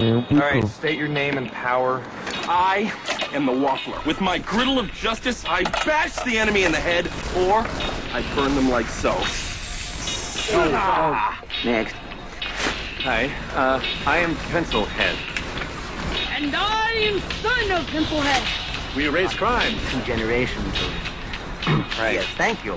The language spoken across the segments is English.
All right, state your name and power. I am the Waffler. With my griddle of justice, I bash the enemy in the head, or I burn them like so. Ah. Next. Hi, uh, I am Pencilhead. And I am son of Pencilhead. We erase crime. Two generations of... Right. Yes, thank you.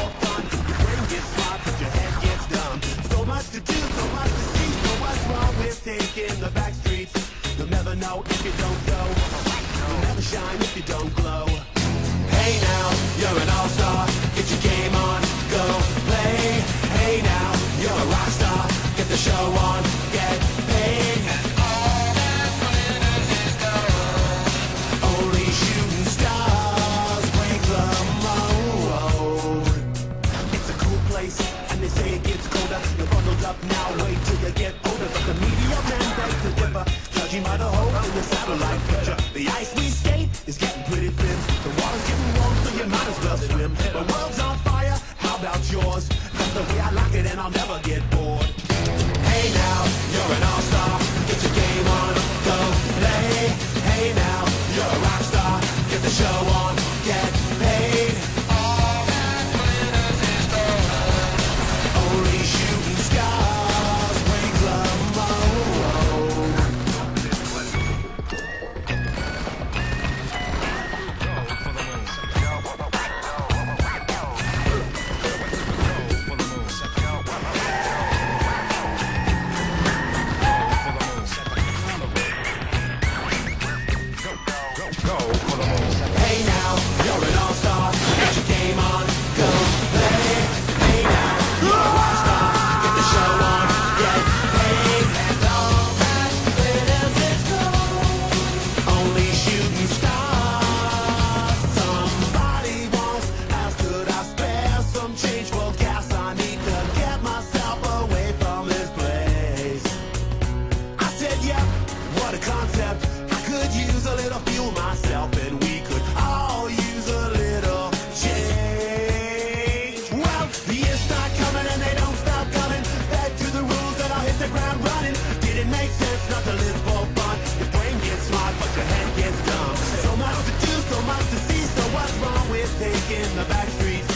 the back streets? You'll never know if you don't go. You'll never shine if you don't glow. Hey now, you're an all-star. Get your game on, go play. Hey now, you're a rock star. Get the show on, get paid. All that's wanted is gold. Only shooting stars break the mold. It's a cool place, and they say it gets colder. You're bundled up now, wait till you get older. The media men beg to differ, judging by the hole in the satellite picture. The ice we skate is getting pretty thin. The water's getting warm, so you might as well swim. The world's on concept. I could use a little fuel myself, and we could all use a little change. Well, the years start coming and they don't stop coming. Back to the rules and I'll hit the ground running. Didn't make sense not to live for fun. Your brain gets smart, but your head gets dumb. So much to do, so much to see. So what's wrong with taking the back streets?